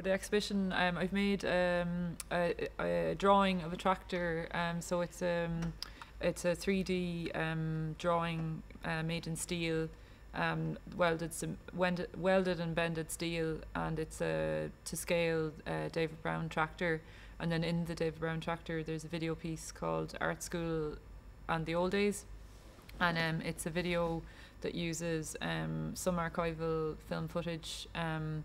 For the exhibition, um, I've made um, a, a drawing of a tractor. Um, so it's um, it's a three D um, drawing uh, made in steel, um, welded some welded, welded and bended steel, and it's a to scale uh, David Brown tractor. And then in the David Brown tractor, there's a video piece called Art School and the Old Days, and um, it's a video that uses um, some archival film footage. Um,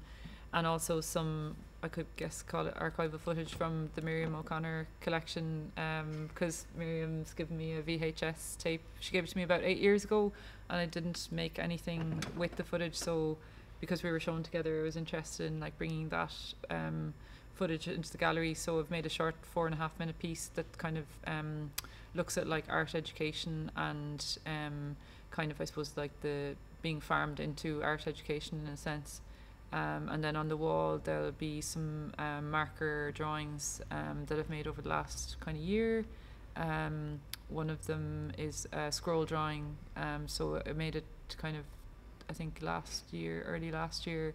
and also some I could guess call it archival footage from the Miriam O'Connor collection because um, Miriam's given me a VHS tape. She gave it to me about eight years ago, and I didn't make anything with the footage. So because we were shown together, I was interested in like bringing that um, footage into the gallery. So I've made a short four and a half minute piece that kind of um, looks at like art education and um, kind of I suppose like the being farmed into art education in a sense. Um, and then on the wall there'll be some um, marker drawings um, that I've made over the last kind of year. Um, one of them is a scroll drawing, um, so I made it kind of, I think last year, early last year,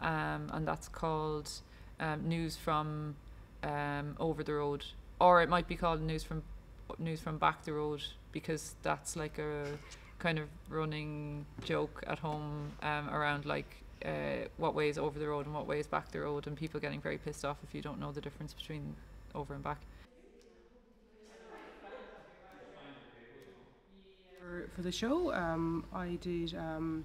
um, and that's called News from Over the Road, or it might be called News from News from Back the Road because that's like a kind of running joke at home around like uh, what way is over the road and what way is back the road, and people getting very pissed off if you don't know the difference between over and back. For, for the show, um, I did. Um,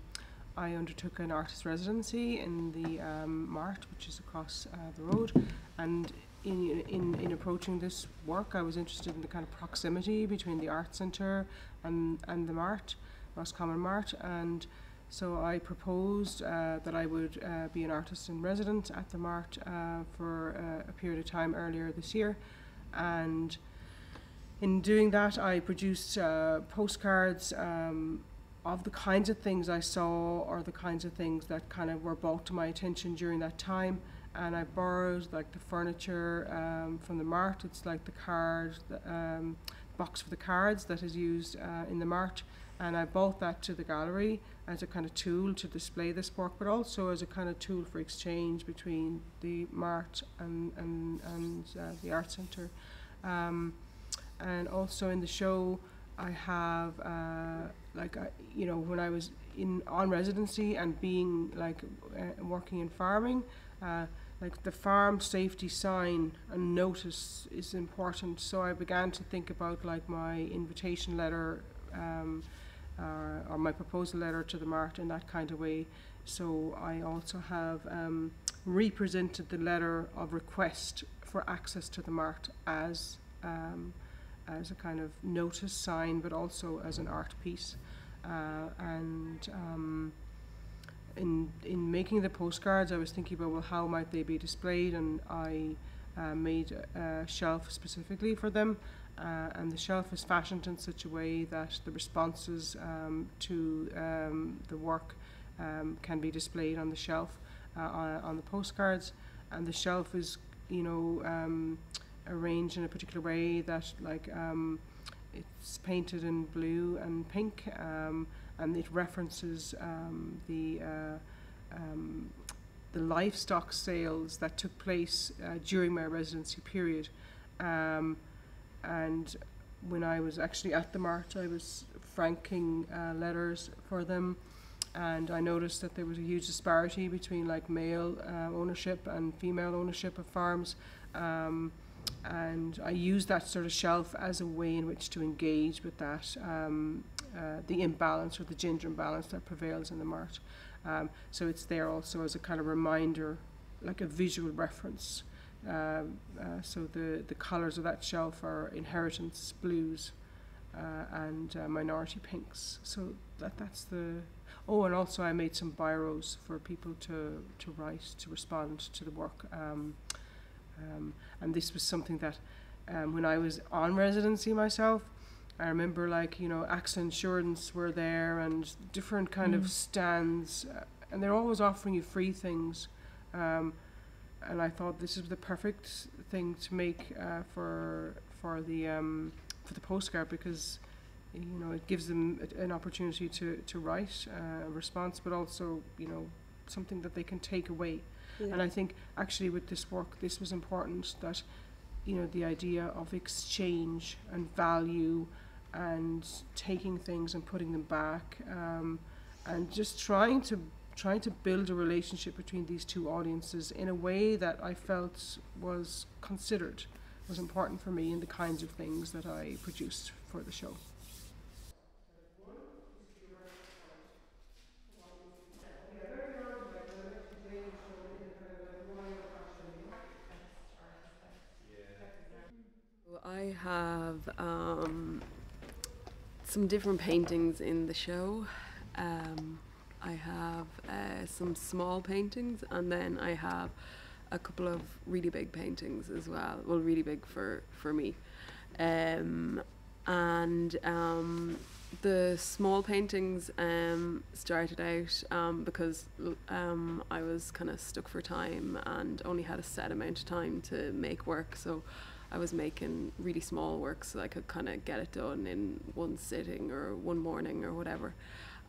I undertook an artist residency in the um, Mart, which is across uh, the road, and in, in in approaching this work, I was interested in the kind of proximity between the art centre and and the Mart, Roscommon Mart, and so I proposed uh, that I would uh, be an artist in residence at the Mart uh, for uh, a period of time earlier this year. And in doing that, I produced uh, postcards um, of the kinds of things I saw or the kinds of things that kind of were brought to my attention during that time. And I borrowed like the furniture um, from the Mart. It's like the card, the um, box for the cards that is used uh, in the Mart and I bought that to the gallery as a kind of tool to display this work, but also as a kind of tool for exchange between the Mart and and, and uh, the art centre. Um, and also in the show, I have uh, like I, you know when I was in on residency and being like uh, working in farming. Uh, like the farm safety sign and notice is important. So I began to think about like my invitation letter um, uh, or my proposal letter to the Mart in that kind of way. So I also have um, represented the letter of request for access to the Mart as um, as a kind of notice sign, but also as an art piece. Uh, and um, in in making the postcards, I was thinking about well, how might they be displayed, and I uh, made a shelf specifically for them. Uh, and the shelf is fashioned in such a way that the responses um, to um, the work um, can be displayed on the shelf uh, on, on, the postcards. And the shelf is you know um, arranged in a particular way that like um, it's painted in blue and pink um, and it references the uh, the livestock sales that took place uh, during my residency period. Um, and when I was actually at the Mart, I was franking uh, letters for them, and I noticed that there was a huge disparity between like male uh, ownership and female ownership of farms. Um, and I used that sort of shelf as a way in which to engage with that, um, uh, the imbalance or the gender imbalance that prevails in the Mart. Um, so it's there also as a kind of reminder, like a visual reference um, uh, so the, the colours of that shelf are inheritance blues uh, and uh, minority pinks. So that that's the. Oh, and also I made some biros for people to to write to respond to the work. Um, um, and this was something that um, when I was on residency myself, I remember like you know AXA Insurance were there and different kind mm. of stands, uh, and they're always offering you free things. And I thought this is the perfect thing to make uh, for for the um, for the postcard because you know it gives them a, an opportunity to to write uh, a response, but also you know something that they can take away. And I think actually with this work, this was important that, you know, the idea of exchange and value and taking things and putting them back um, and just trying to trying to build a relationship between these two audiences in a way that I felt was considered was important for me in the kinds of things that I produced for the show. I have um, some different paintings in the show. Um, I have uh, some small paintings, and then I have a couple of really big paintings as well. Well, really big for for me. Um, and um, the small paintings um, started out um, because um, I was kind of stuck for time and only had a set amount of time to make work. So I was making really small work so I could kind of get it done in one sitting or one morning or whatever.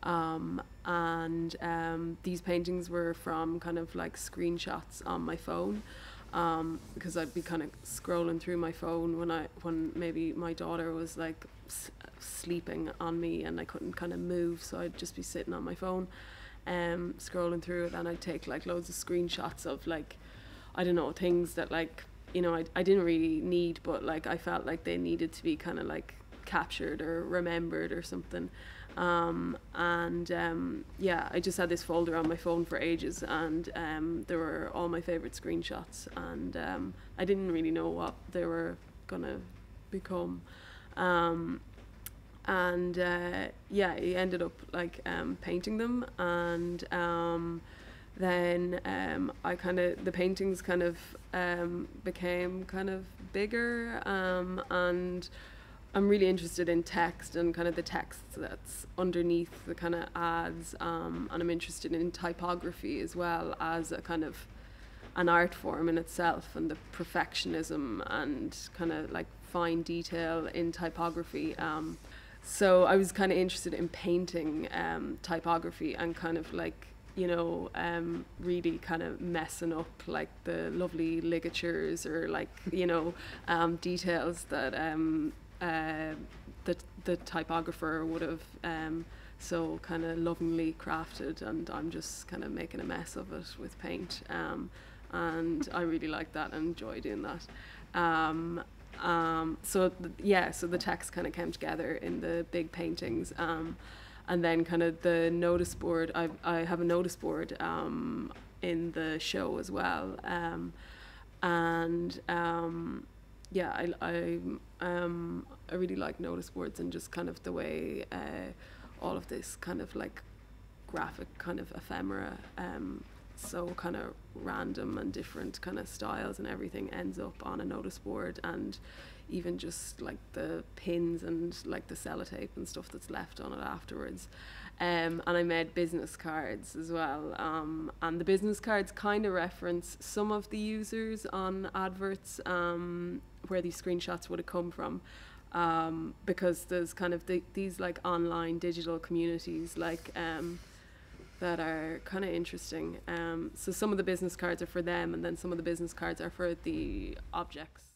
Um, and um, these paintings were from kind of like screenshots on my phone um, because I'd be kind of scrolling through my phone when I when maybe my daughter was like sleeping on me and I couldn't kind of move, so I'd just be sitting on my phone, um, scrolling through it, and I'd take like loads of screenshots of like I don't know things that like you know I I didn't really need, but like I felt like they needed to be kind of like captured or remembered or something. Um, and um, yeah, I just had this folder on my phone for ages, and um, there were all my favorite screenshots, and um, I didn't really know what they were gonna become. Um, and uh, yeah, he ended up like um, painting them, and um, then um, I kind of the paintings kind of um, became kind of bigger, um, and I'm really interested in text and kind of the text that's underneath the kind of ads, um, and I'm interested in typography as well as a kind of an art form in itself, and the perfectionism and kind of like fine detail in typography. Um, so I was kind of interested in painting um, typography and kind of like you know um, really kind of messing up like the lovely ligatures or like you know um, details that um, uh, the the typographer would have um, so kind of lovingly crafted, and I'm just kind of making a mess of it with paint. Um, and I really like that and enjoy doing that. Um, um, so th- yeah, so the text kind of came together in the big paintings. Um, and then kind of the notice board. I I have a notice board um, in the show as well. Um, and um, yeah, I, I, um, I really like notice boards and just kind of the way uh, all of this kind of like graphic kind of ephemera, um, so kind of random and different kind of styles and everything ends up on a notice board and even just like the pins and like the sellotape and stuff that's left on it afterwards. Um, and I made business cards as well. Um, and the business cards kind of reference some of the users on adverts um, where these screenshots would have come from. Um, because there's kind of the, these like online digital communities like um, that are kind of interesting. Um, so some of the business cards are for them, and then some of the business cards are for the objects.